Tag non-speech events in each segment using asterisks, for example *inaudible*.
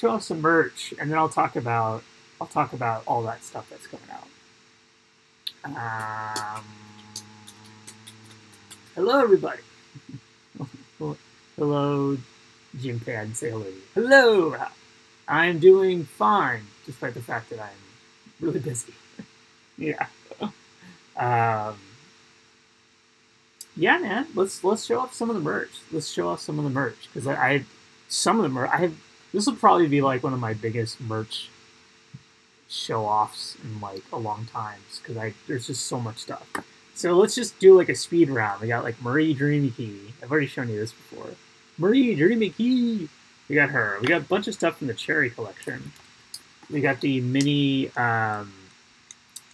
show off some merch, and then I'll talk about I'll talk about all that stuff that's coming out. Um, hello, everybody. *laughs* hello, Jim Pan. Say hello. Hello. I'm doing fine, despite the fact that I'm really busy. *laughs* yeah. Um, yeah, man. Let's let's show off some of the merch. Let's show off some of the merch because I, I some of the merch I have. This will probably be like one of my biggest merch show offs in like a long time because I there's just so much stuff. So let's just do like a speed round. We got like Marie Dreamy Key. I've already shown you this before. Marie Dreamy Key. We got her. We got a bunch of stuff from the Cherry collection. We got the mini. Um,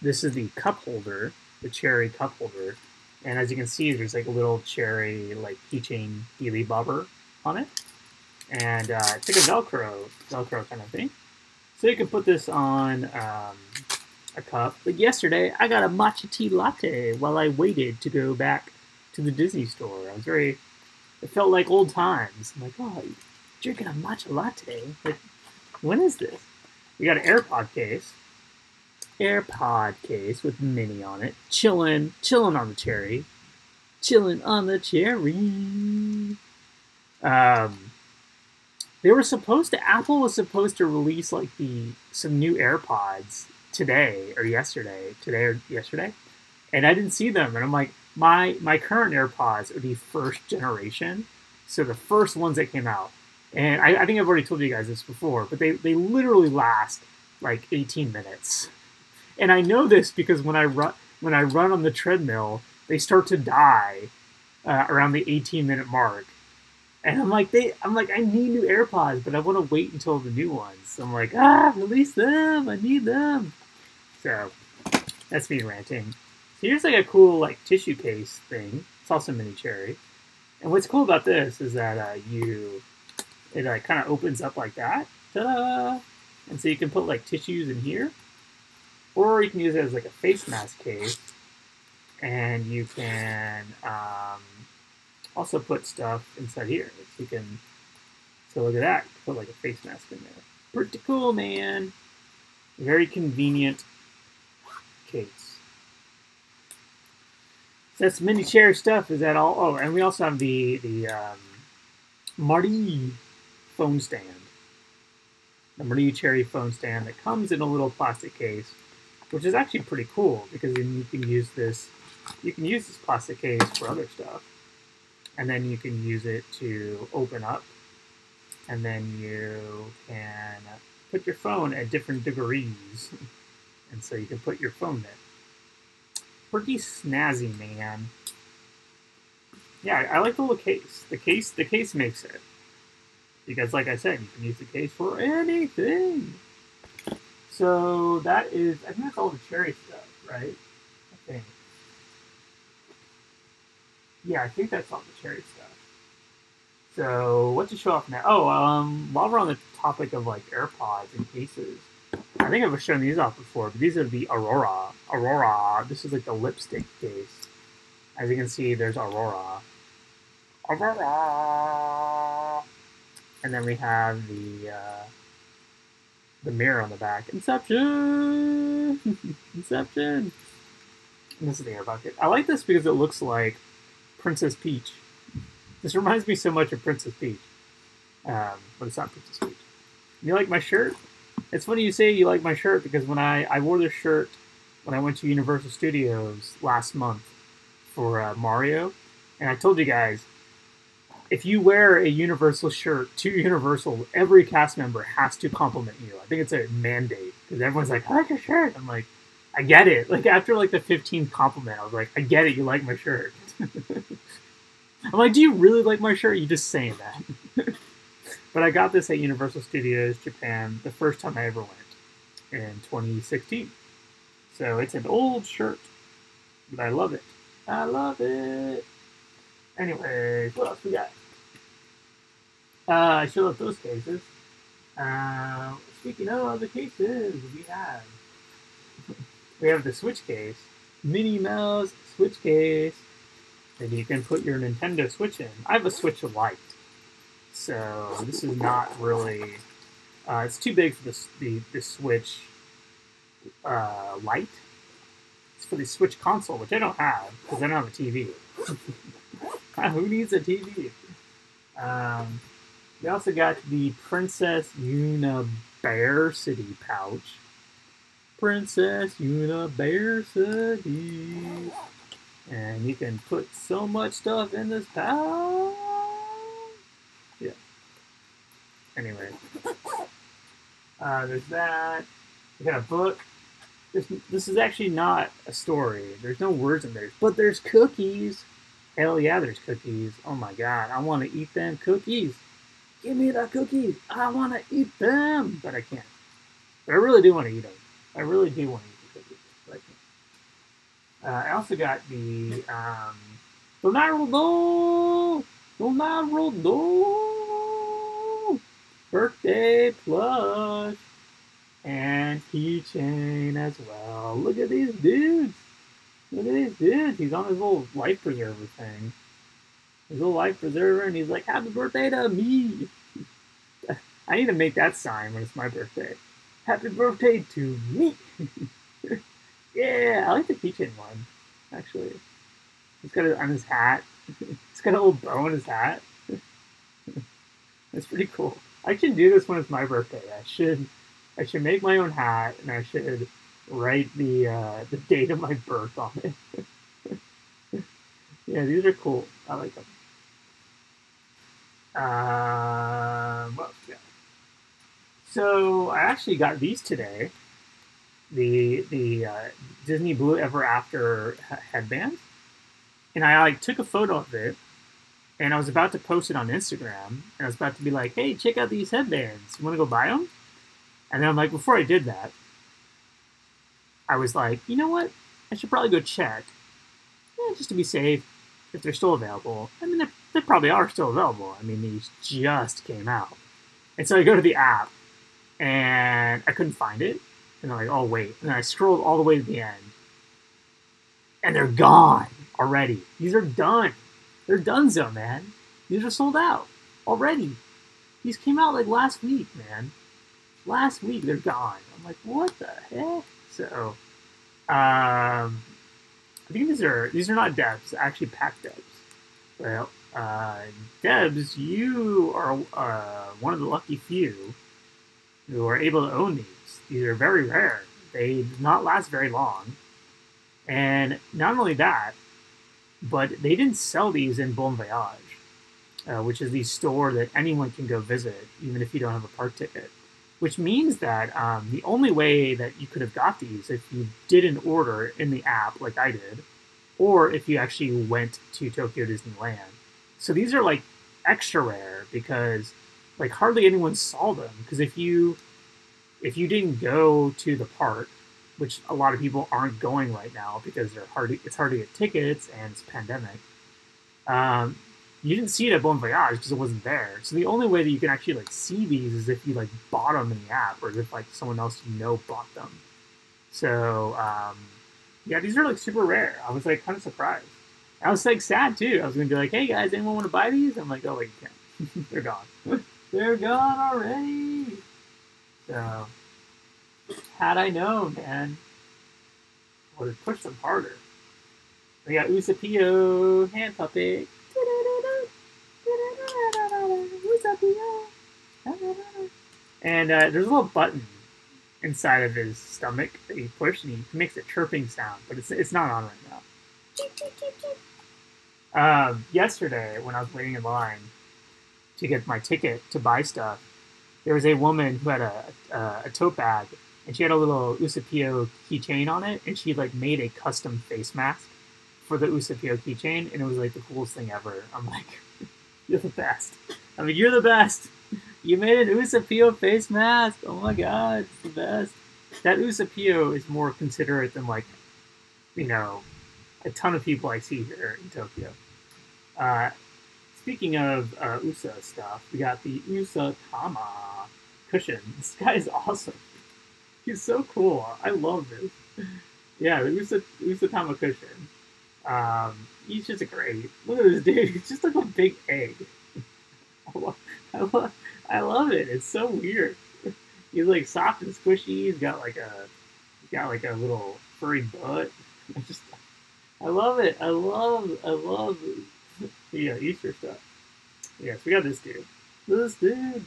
this is the cup holder, the Cherry cup holder, and as you can see, there's like a little cherry like keychain dealy bobber on it, and uh, it's like a Velcro, Velcro kind of thing. So you can put this on um, a cup. But yesterday, I got a matcha tea latte while I waited to go back to the Disney store. I was very, it felt like old times. I'm like, oh, drinking a matcha latte. Like, when is this? We got an AirPod case. AirPod case with Minnie on it. Chilling, chilling on the cherry. Chilling on the cherry. Um, they were supposed to, Apple was supposed to release like the, some new AirPods today or yesterday, today or yesterday. And I didn't see them. And I'm like, my, my current AirPods are the first generation. So the first ones that came out. And I, I think I've already told you guys this before, but they, they literally last like 18 minutes. And I know this because when I run when I run on the treadmill, they start to die uh, around the 18 minute mark. And I'm like, they, I'm like, I need new AirPods, but I want to wait until the new ones. So I'm like, ah, release them. I need them. So that's me ranting. So here's like a cool like tissue case thing. It's also mini cherry. And what's cool about this is that uh, you it like kind of opens up like that. Ta-da! And so you can put like tissues in here, or you can use it as like a face mask case, and you can um, also put stuff inside here. So you can, so look at that, put like a face mask in there. Pretty cool, man. Very convenient case. So that's mini chair stuff. Is that all? Oh, and we also have the the um, Marty phone stand. The Marie Cherry phone stand that comes in a little plastic case, which is actually pretty cool because then you can use this, you can use this plastic case for other stuff, and then you can use it to open up, and then you can put your phone at different degrees, *laughs* and so you can put your phone there. Pretty snazzy, man. Yeah, I like the little case. The case, the case makes it. Because, like I said, you can use the case for anything. So that is, I think that's all the cherry stuff, right? I think. Yeah, I think that's all the cherry stuff. So what to show off now? Oh, um, while we're on the topic of like AirPods and cases, I think I've shown these off before, but these are the Aurora. Aurora. This is like the lipstick case. As you can see, there's Aurora. Aurora and then we have the uh, the mirror on the back. Inception, *laughs* Inception. And this is the air bucket. I like this because it looks like Princess Peach. This reminds me so much of Princess Peach, um, but it's not Princess Peach. You like my shirt? It's funny you say you like my shirt because when I I wore this shirt when I went to Universal Studios last month for uh, Mario, and I told you guys if you wear a Universal shirt to Universal, every cast member has to compliment you. I think it's a mandate because everyone's like, "I like your shirt." I'm like, "I get it." Like after like the 15th compliment, I was like, "I get it. You like my shirt." *laughs* I'm like, "Do you really like my shirt? you just saying that?" *laughs* but I got this at Universal Studios Japan the first time I ever went in 2016. So it's an old shirt, but I love it. I love it. Anyways, what else we got? Uh, I showed up those cases. Uh, speaking of other cases, we have *laughs* we have the Switch case, Minnie Mouse Switch case that you can put your Nintendo Switch in. I have a Switch Lite, so this is not really Uh, it's too big for the the, the Switch uh, Lite. It's for the Switch console, which I don't have because I don't have a TV. *laughs* Who needs a TV? Um, we also got the Princess Una City pouch. Princess Una City. And you can put so much stuff in this pouch. Yeah. Anyway. *laughs* Uh, there's that. We got a book. This, this is actually not a story. There's no words in there. But there's cookies. Hell yeah, there's cookies. Oh my god, I want to eat them cookies. Give me the cookies. I want to eat them. But I can't. But I really do want to eat them. I really do want to eat the cookies. But I can't. Uh, I also got the um, Ronaldo, Ronaldo birthday plush and keychain as well. Look at these dudes. Look at these dudes. He's on his little life preserver thing. His little life preserver, and he's like, "Happy birthday to me." *laughs* I need to make that sign when it's my birthday. Happy birthday to me. *laughs* yeah, I like the keychain one. Actually, he's got it on his hat. *laughs* he's got a little bow on his hat. *laughs* That's pretty cool. I should do this when it's my birthday. I should, I should make my own hat, and I should write the uh, the date of my birth on it. *laughs* yeah, these are cool. I like them. Um, what else we got? So I actually got these today. The the uh, Disney Blue Ever After headbands, and I like took a photo of it and I was about to post it on Instagram, and I was about to be like, "Hey, check out these headbands. You want to go buy them?" And then I'm like, before I did that, I was like, you know what? I should probably go check, yeah, just to be safe, if they're still available. I mean, they probably are still available. I mean, these just came out, and so I go to the app, and I couldn't find it, and I'm like, oh wait, and I scrolled all the way to the end, and they're gone already. These are done. They're donezo, man. These are sold out already. These came out like last week, man. Last week they're gone. I'm like, what the heck? So, um, I think these are these are not Debs, actually pack Debs. Well, uh, Debs, you are uh, one of the lucky few who are able to own these. These are very rare. They do not last very long. And not only that, but they didn't sell these in Bon Voyage, uh, which is the store that anyone can go visit, even if you don't have a park ticket. Which means that um, the only way that you could have got these if you didn't order in the app like I did, or if you actually went to Tokyo Disneyland. So these are like extra rare because like hardly anyone saw them. Because if you if you didn't go to the park which a lot of people aren't going right now because they're hard. To, it's hard to get tickets and it's pandemic. Um, you didn't see it at Bon Voyage because it wasn't there. So the only way that you can actually like see these is if you like bought them in the app or if like someone else you know bought them. So um, yeah, these are like super rare. I was like kind of surprised. I was like sad too. I was gonna be like, hey guys, anyone want to buy these? I'm like, oh wait, you can't. *laughs* They're gone. *laughs* They're gone already. So had I known, man, I would have pushed them harder. We got Usapiyo, hand puppet. And uh, there's a little button inside of his stomach that you push, and he makes a chirping sound, but it's, it's not on right now. Um, yesterday, when I was waiting in line to get my ticket to buy stuff, there was a woman who had a, a, a tote bag and she had a little Usapiyo keychain on it, and she like made a custom face mask for the Usapiyo keychain, and it was like the coolest thing ever. I'm like, *laughs* you're the best. I mean, you're the best. You made an Usapiyo face mask. Oh my god, it's the best. That Usapiyo is more considerate than like, you know, a ton of people I see here in Tokyo. Uh, speaking of uh, USA stuff, we got the USA Tama cushion. *laughs* This guy is awesome. He's so cool. I love this. *laughs* Yeah, the Usa, Usatama cushion. Um, he's just a great. Look at this *laughs* dude. He's just like a big egg. I love, I love, I love it. It's so weird. He's like soft and squishy. He's got like a, he's got like a little furry butt. I just, I love it. I love, I love, the uh, Easter stuff. Yes, we got this dude. This dude.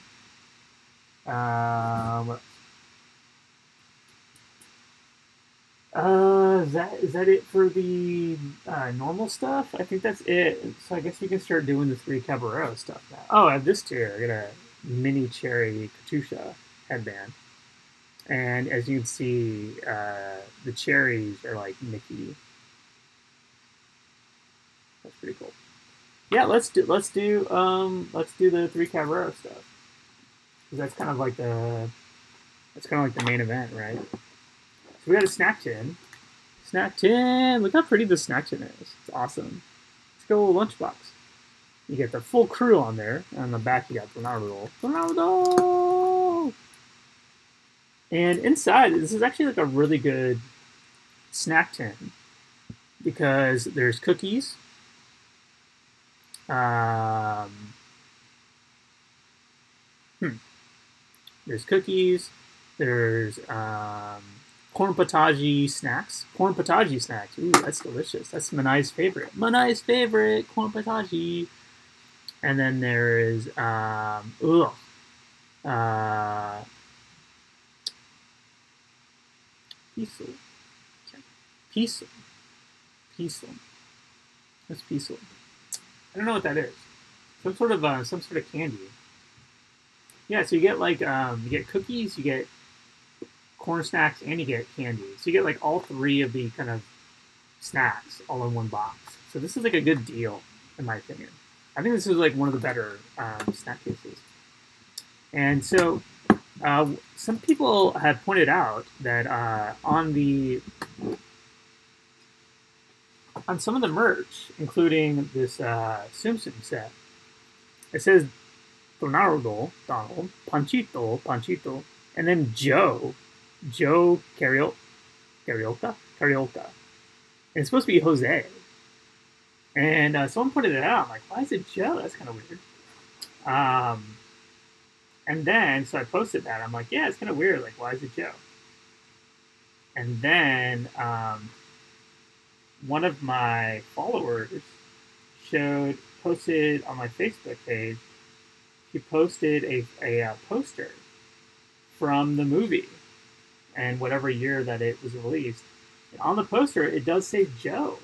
Um. Uh, is that is that it for the uh, normal stuff? I think that's it. So I guess we can start doing the three Caballero stuff now. Oh, I have this too. I got a mini cherry Katyusha headband, and as you can see, uh, the cherries are like Mickey. That's pretty cool. Yeah, let's do let's do um let's do the three Caballero stuff because that's kind of like the that's kind of like the main event, right? So we got a snack tin. Snack tin! Look how pretty the snack tin is. It's awesome. Let's go lunchbox. You get the full crew on there. And on the back you got Donaldo. Donaldo! And inside, this is actually like a really good snack tin. Because there's cookies. Um, hmm. There's cookies. There's um, corn potage snacks. Corn potage snacks. Ooh, that's delicious. That's Manai's favorite. Manai's favorite corn potage. And then there is um, ugh, uh, Peaceful. Peaceful. Peaceful. What's peaceful? I don't know what that is. Some sort of uh, some sort of candy. Yeah, so you get like um, you get cookies, you get corn snacks, and you get candy. So you get like all three of the kind of snacks all in one box. So this is like a good deal, in my opinion. I think this is like one of the better um, snack cases. And so uh, some people have pointed out that uh, on the on some of the merch, including this uh, Simpson set, it says Donaldo, Donald, Panchito, Panchito, and then Joe, Joe Cario, Carioca, Carioca. And it's supposed to be Jose. And uh, someone pointed it out. I'm like, why is it Joe? That's kind of weird. Um, and then, so I posted that. I'm like, yeah, it's kind of weird. Like, why is it Joe? And then um, one of my followers showed, posted on my Facebook page, he posted a, a, a poster from the movie and whatever year that it was released. And on the poster, it does say Joe.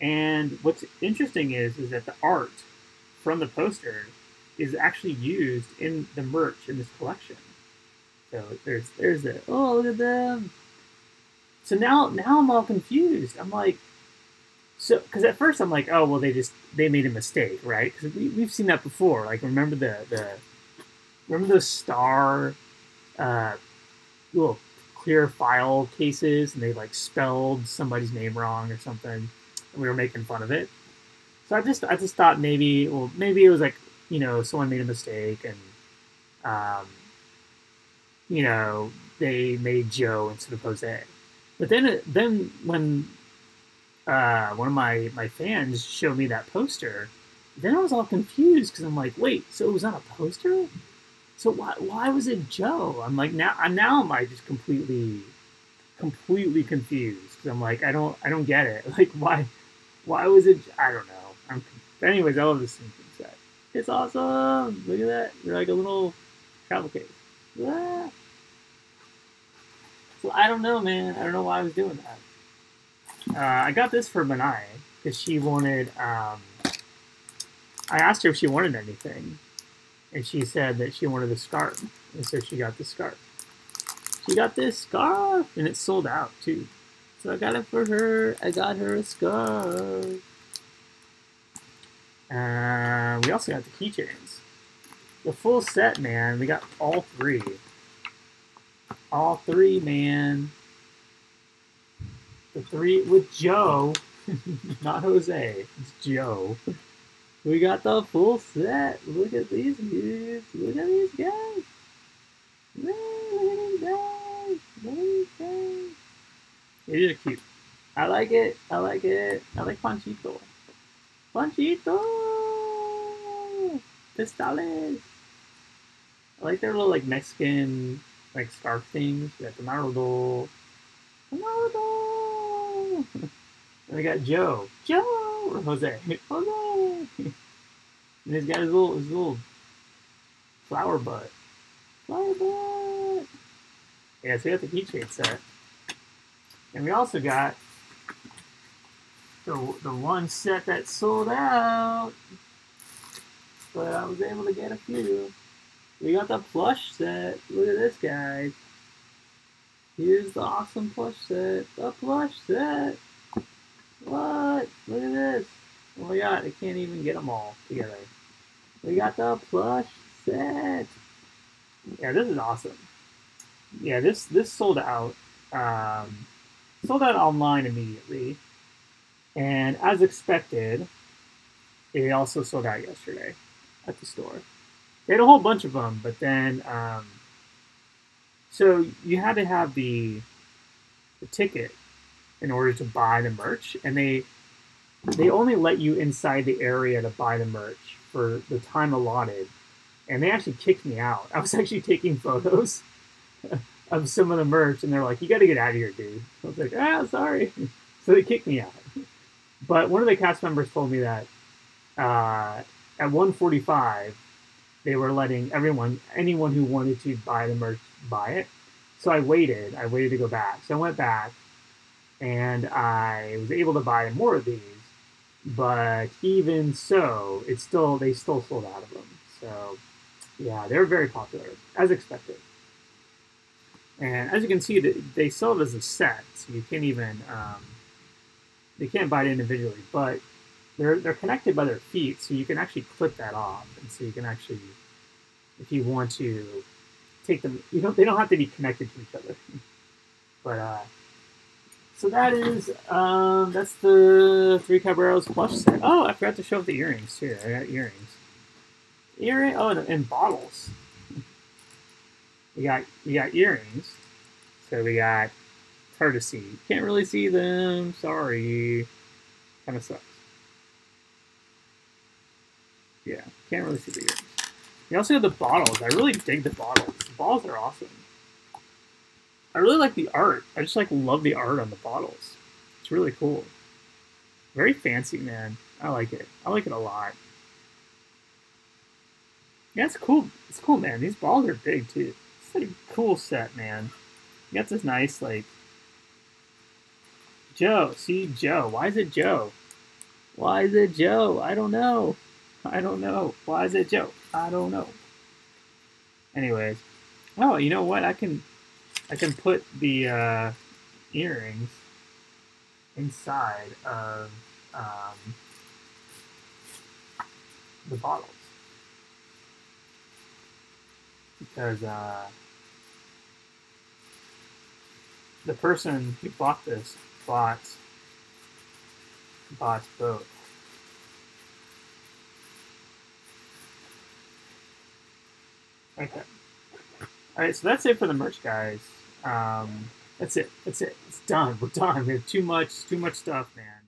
And what's interesting is, is that the art from the poster is actually used in the merch in this collection. So there's there's the oh look at them. So now now I'm all confused. I'm like, so because at first I'm like, oh well they just they made a mistake, right? Because we we've seen that before. Like remember the the remember the star uh, little clear file cases and they like spelled somebody's name wrong or something and we were making fun of it so i just i just thought maybe well maybe it was like you know someone made a mistake and um, you know they made joe instead of jose but then then when uh, one of my my fans showed me that poster then i was all confused because i'm like wait so it was on a poster so why why was it Joe? I'm like now I'm now am I just completely completely confused because I'm like I don't I don't get it. *laughs* Like why why was it? I don't know. I'm anyways. I love this set. It's awesome. Look at that. You're like a little travel case. Yeah. I don't know, man. I don't know why I was doing that. Uh, I got this for Manai because she wanted. Um, I asked her if she wanted anything, and she said that she wanted a scarf, and so she got the scarf. She got this scarf, and it sold out too. So I got it for her. I got her a scarf. Uh, we also got the keychains. The full set, man. We got all three. All three, man. The three with Joe, *laughs* not Jose. It's Joe. We got the full set. Look at these dudes. Look at these guys. Look at these guys. These guys. These are cute. I like it. I like it. I like Panchito. Panchito! Pistoles! I like their little like Mexican like scarf things. We got the Naruto. Naruto. *laughs* and we got Joe. Joe or *laughs* Jose. Jose. and he's got his little his little flower butt. Flower butt. Yeah, so we got the keychain set. And we also got the, the one set that sold out. But I was able to get a few. We got the plush set. Look at this, guys. Here's the awesome plush set. The plush set. What? Look at this. Oh my god, I can't even get them all together. We got the plush set. Yeah, this is awesome. Yeah, this this sold out. Um, sold out online immediately. And as expected, it also sold out yesterday at the store. They had a whole bunch of them, but then um, so you had to have the the ticket in order to buy the merch, and they they only let you inside the area to buy the merch for the time allotted, and they actually kicked me out. *laughs* I was actually taking photos *laughs* of some of the merch, and they're like, "You got to get out of here, dude." I was like, "Ah, sorry." *laughs* So they kicked me out. But one of the cast members told me that uh, at 1:45 they were letting everyone, anyone who wanted to buy the merch, buy it. So I waited. I waited to go back. So I went back, and I was able to buy more of these. But even so, it's still they still sold out of them. So yeah, they're very popular as expected. And as you can see, they sell it as a set, so you can't even um, they can't buy it individually, but they're they're connected by their feet, so you can actually clip that off, and so you can actually, if you want to, take them. You don't. They don't have to be connected to each other. *laughs* But uh, so that is um, that's the three Caballeros plush set. Oh, I forgot to show the earrings too. I got earrings. Earring. Oh, and, and bottles. We got we got earrings. So we got hard to see. Can't really see them. Sorry. Kind of sucks. Yeah, can't really see the ears. You also have the bottles. I really dig the bottles. The bottles are awesome. I really like the art. I just like love the art on the bottles. It's really cool. Very fancy, man. I like it. I like it a lot. Yeah, it's cool. It's cool, man. These balls are big too. It's like a cool set, man. You got this nice like Joe. See Joe. Why is it Joe? Why is it Joe? I don't know. I don't know. Why is it Joe? I don't know. Anyways. Oh, you know what? I can I can put the uh, earrings inside of um, the bottles because uh, the person who bought this bought bought both. Okay. All right, so that's it for the merch, guys. Um, that's it. That's it. It's done. We're done. We have too much, too much stuff, man.